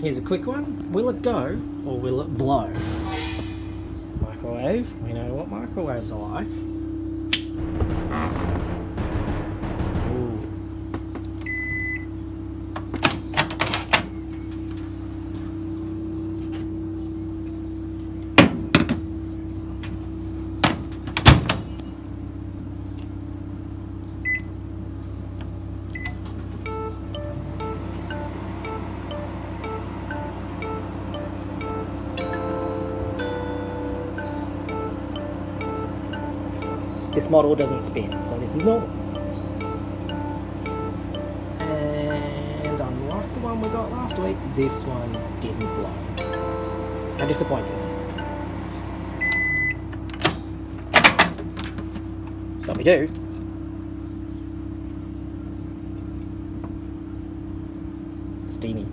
Here's a quick one. Will it go or will it blow? Microwave. We know what microwaves are like. This model doesn't spin, so this is normal. And unlike the one we got last week, this one didn't blow. How disappointing. But we do. Steamy.